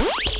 Bye.